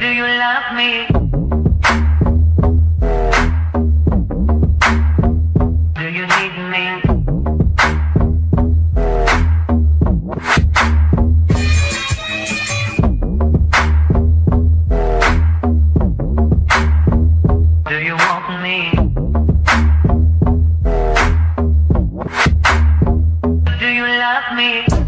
Do you love me? Me?